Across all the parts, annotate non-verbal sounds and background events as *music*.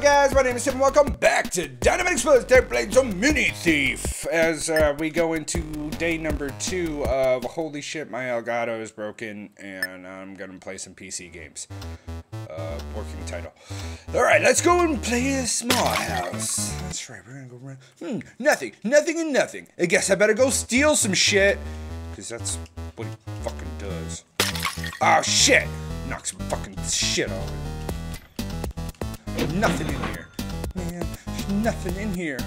guys? My name is Tim, and welcome back to Dynamite Dead Blades of Mini Thief. As uh, we go into day number two of Holy Shit, My Elgato is broken, and I'm gonna play some PC games. Uh, working title. Alright, let's go and play a small house. That's right, we're gonna go around. Hmm, nothing, nothing, and nothing. I guess I better go steal some shit. Because that's what he fucking does. Oh, shit! Knock some fucking shit over. Nothing in here. Man, there's nothing in here.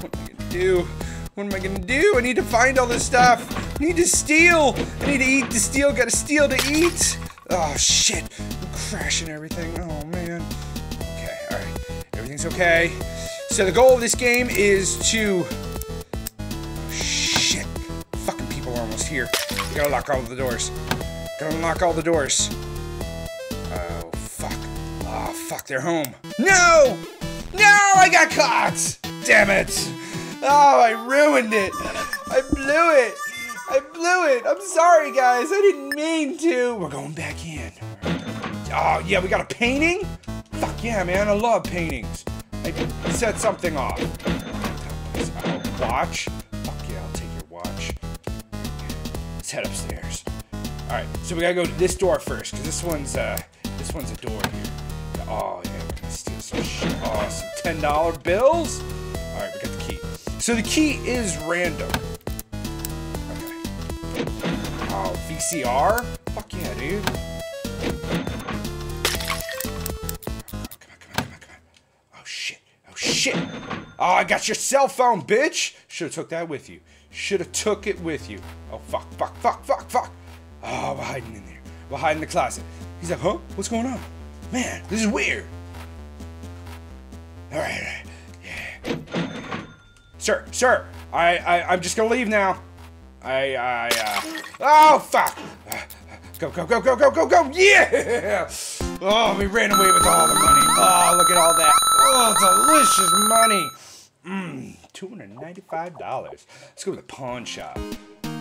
What am I gonna do? What am I gonna do? I need to find all this stuff. I need to steal. I need to eat to steal. Gotta steal to eat. Oh shit. I'm crashing everything. Oh man. Okay, alright. Everything's okay. So the goal of this game is to. Oh, shit. Fucking people are almost here. Gotta lock all the doors. Gotta unlock all the doors. Oh, fuck. They're home. No! No, I got caught! Damn it! Oh, I ruined it! I blew it! I blew it! I'm sorry, guys, I didn't mean to! We're going back in. Oh, yeah, we got a painting? Fuck yeah, man, I love paintings. I set something off. Watch? Fuck yeah, I'll take your watch. Let's head upstairs. Alright, so we gotta go to this door first, because this one's, uh, this one's a door here. Oh, yeah, we're gonna steal some shit. Oh, some ten dollar bills. All right, we got the key. So the key is random. Okay. Oh, VCR. Fuck yeah, dude. Oh. Oh shit. Oh, I got your cell phone, bitch. Should have took that with you. Should have took it with you. Oh fuck, fuck, fuck, fuck, fuck. Oh, we're hiding in there. We're hiding in the closet. He's like, huh? What's going on? Man, this is weird. All right, all right. yeah. Sir, sir, I, I, I'm just gonna leave now. I, I, uh, oh fuck! Go, go, go, go, go, go, go! Yeah! Oh, we ran away with all the money. Oh, look at all that. Oh, delicious money. Mmm, $295. Let's go to the pawn shop.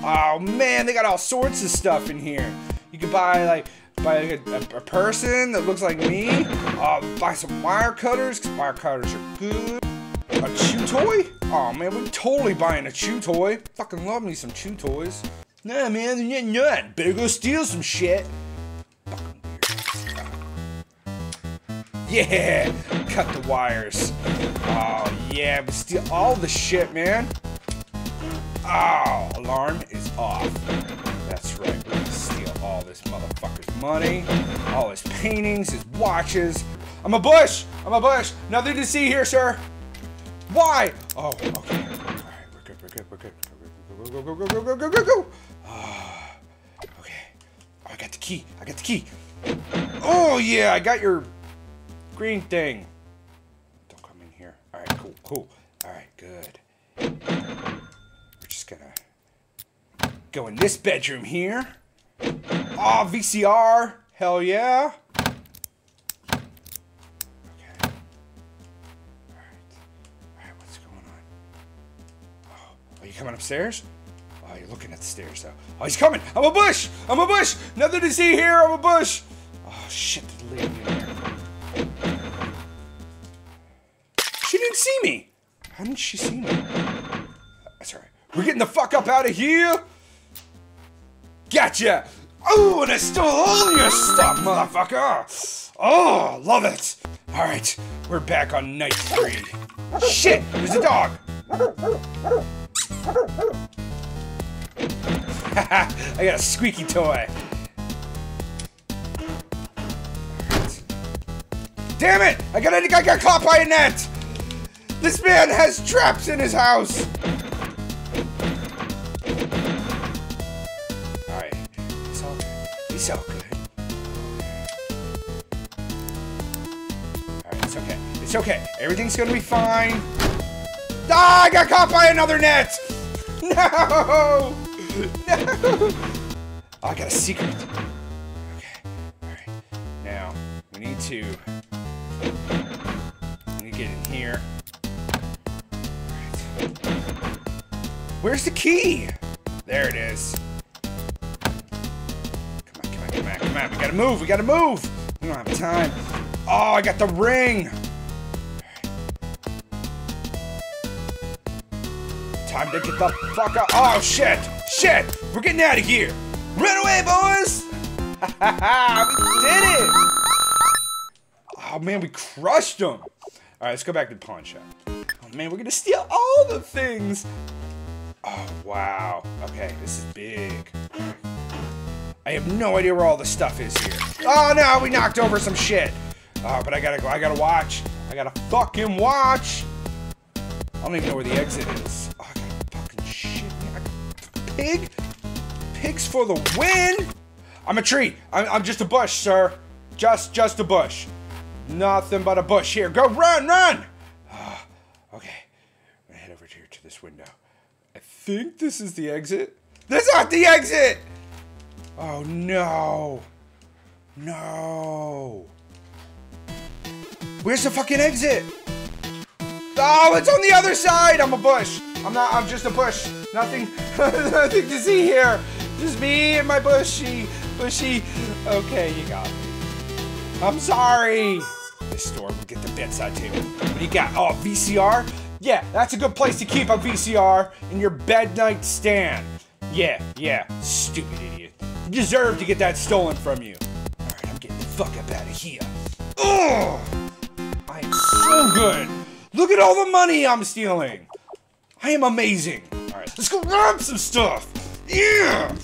Oh man, they got all sorts of stuff in here. You could buy like like a, a, a person that looks like me. Uh, buy some wire cutters because wire cutters are good. A chew toy? Oh man, we're totally buying a chew toy. Fucking love me some chew toys. Nah man, you're not. Better go steal some shit. Yeah, cut the wires. Oh yeah, we steal all the shit, man. Oh, alarm is off. That's right, all this motherfucker's money, all his paintings, his watches. I'm a bush! I'm a bush! Nothing to see here, sir! Why? Oh, okay. Alright, we're good, we're good, we're good. Go, go, go, go, go, go, go, go, go! Ah, okay. Oh, I got the key. I got the key. Oh, yeah, I got your green thing. Don't come in here. Alright, cool, cool. Alright, good. We're just gonna go in this bedroom here. Ah, oh, VCR. Hell yeah. Okay. Alright. Alright, what's going on? Oh, are you coming upstairs? Oh, you're looking at the stairs though. Oh, he's coming! I'm a bush! I'm a bush! Nothing to see here, I'm a bush! Oh shit, the lady in there. She didn't see me! How didn't she see me? That's alright. We're getting the fuck up out of here! Gotcha! Oh, and I stole all your stuff, motherfucker! Oh, love it! Alright, we're back on night three. Shit! There's a dog! *laughs* I got a squeaky toy. Damn it! I got I got caught by a net! This man has traps in his house! Okay. Everything's gonna be fine. Ah, I got caught by another net! *laughs* No! No! Oh, I got a secret. Okay. Alright. Now, we need to... We need to get in here. Alright. Where's the key? There it is. Come on, come on, come on, come on. We gotta move, we gotta move! We don't have time. Oh, I got the ring! Time to get the fuck out. Oh, shit. Shit. We're getting out of here. Run away, boys. *laughs* we did it. Oh, man, we crushed them. All right, let's go back to the pawn shop. Oh, man, we're to steal all the things. Oh, wow. Okay, this is big. I have no idea where all the stuff is here. Oh, no, we knocked over some shit. Oh, but I gotta go. I gotta watch. I gotta fucking watch. I don't even know where the exit is. Pig? Pigs for the win? I'm a tree. I'm, I'm just a bush, sir. Just, just a bush. Nothing but a bush. Here, go run, run! Oh, okay. I'm gonna head over here to this window. I think this is the exit. That's not the exit! Oh, no. No. Where's the fucking exit? Oh, it's on the other side. I'm a bush. I'm not. I'm just a bush. Nothing. *laughs* nothing to see here. Just me and my bushy, bushy. Okay, you got me. I'm sorry. This store will get the bedside table. What do you got? Oh, VCR. Yeah, that's a good place to keep a VCR in your bed night stand. Yeah, yeah. Stupid idiot. You deserve to get that stolen from you. All right, I'm getting the fuck up out of here. Ugh I am so good. Look at all the money I'm stealing. I am amazing. All right, let's go rob some stuff. Yeah.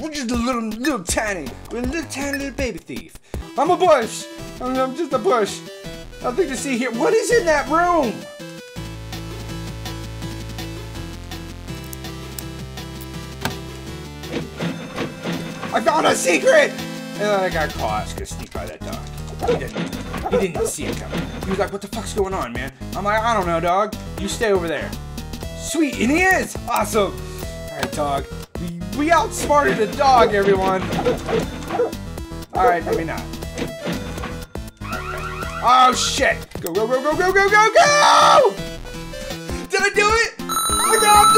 We're just a little, little tiny, we're a little tiny little baby thief. I'm a bush. I'm, I'm just a bush. Nothing to see here. What is in that room? I found a secret! And then I got caught. I was gonna sneak by that dog. He didn't. He didn't see it coming. He was like, what the fuck's going on, man? I'm like, I don't know, dog. You stay over there. Sweet, and he is! Awesome! Alright, dog. We, we outsmarted a dog, everyone! Alright, maybe not. Oh, shit! Go, go, go, go, go, go, go, go! Did I do it? I got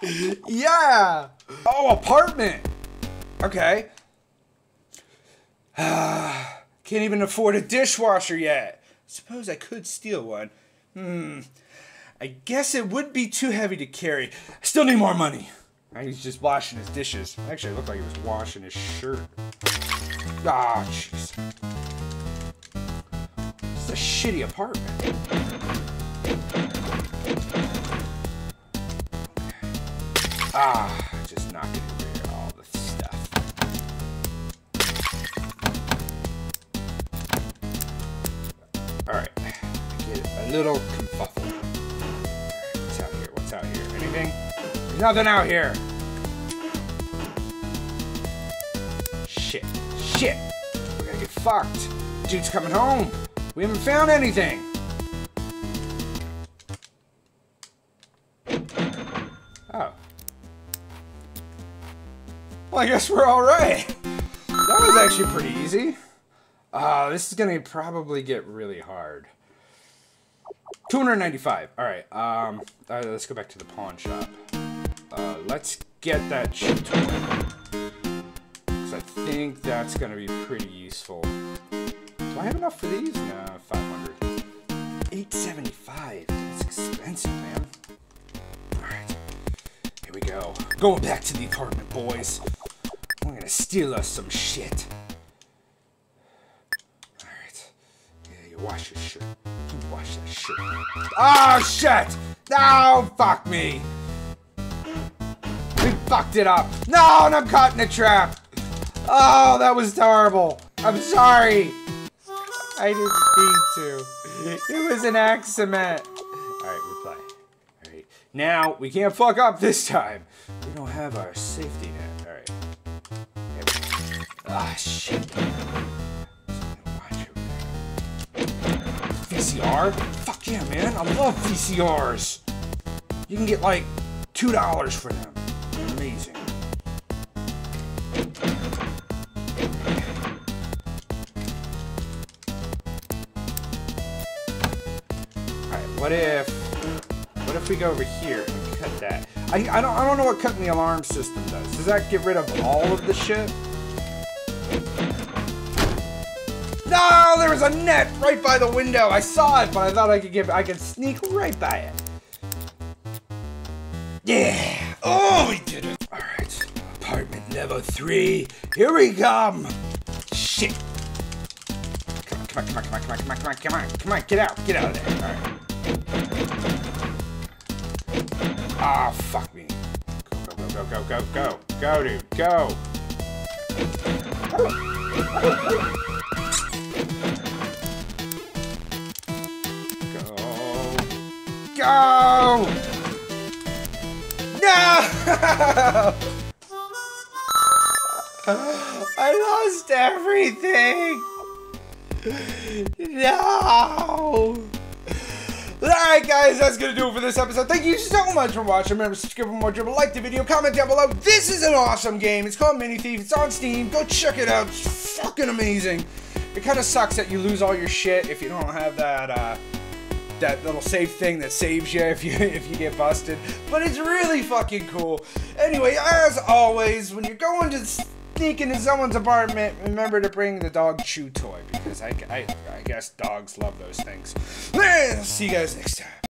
them! *laughs* yeah! Oh, apartment! Okay. *sighs* Can't even afford a dishwasher yet. Suppose I could steal one. Hmm. I guess it would be too heavy to carry. I still need more money. He's just washing his dishes. Actually, it looked like he was washing his shirt. Ah, jeez. It's a shitty apartment. Ah, just not getting Alright. Get a little nothing out here! Shit. Shit! We're gonna get fucked. Dude's coming home. We haven't found anything. Oh. Well, I guess we're alright. That was actually pretty easy. Uh, this is gonna probably get really hard. 295. All right. Um, uh, let's go back to the pawn shop. Uh, let's get that chip. Because I think that's gonna be pretty useful. Do I have enough for these? No, 500. 875. That's expensive, man. All right. Here we go. Going back to the apartment, boys. We're gonna steal us some shit. Alright. Yeah, you wash your shirt. You wash that shirt. Oh, shit! No, fuck me! Fucked it up. No, and I'm caught in a trap. Oh, that was terrible. I'm sorry. I didn't mean to. It was an accident. Alright, we play. Alright. Now, we can't fuck up this time. We don't have our safety net. Alright. Ah, shit. VCR? Fuck yeah, man. I love VCRs. You can get like $2 for them. What if... What if we go over here and cut that? I, I, don't, I don't know what cutting the alarm system does. Does that get rid of all of the shit? No, there was a net right by the window. I saw it, but I thought I could get I could sneak right by it. Yeah! Oh, we did it! Alright, apartment level three. Here we come! Shit! Come on, come on, come on, come on, come on, come on, come on, come on, get out, get out of there. Alright. Ah, fuck me. Go, go, go, go, go, go, go, dude, go! Go! Go! No! *laughs* I lost everything! No! Alright guys, that's gonna do it for this episode. Thank you so much for watching. Remember, to subscribe for more dribble, like the video, comment down below. This is an awesome game. It's called Mini Thief. It's on Steam. Go check it out. It's fucking amazing. It kind of sucks that you lose all your shit if you don't have that, uh, that little save thing that saves you if you *laughs* if you get busted. But it's really fucking cool. Anyway, as always, when you're going to sneak into someone's apartment, remember to bring the dog chew toy because I, I, I guess dogs love those things. See you guys next time.